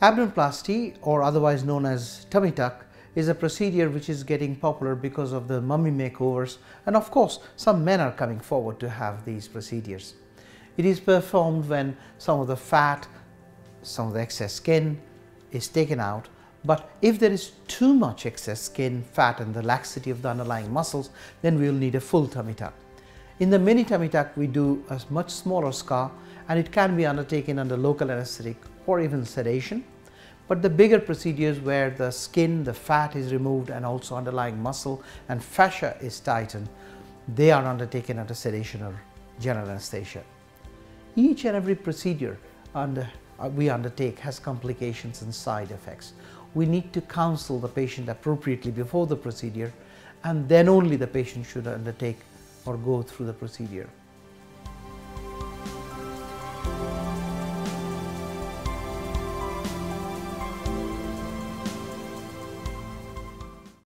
Abdominoplasty or otherwise known as tummy tuck is a procedure which is getting popular because of the mummy makeovers and of course some men are coming forward to have these procedures. It is performed when some of the fat, some of the excess skin is taken out but if there is too much excess skin, fat and the laxity of the underlying muscles then we will need a full tummy tuck. In the mini tummy tuck we do a much smaller scar and it can be undertaken under local anesthetic or even sedation. But the bigger procedures where the skin, the fat is removed and also underlying muscle and fascia is tightened, they are undertaken under sedation or general anesthesia. Each and every procedure under, uh, we undertake has complications and side effects. We need to counsel the patient appropriately before the procedure and then only the patient should undertake or go through the procedure.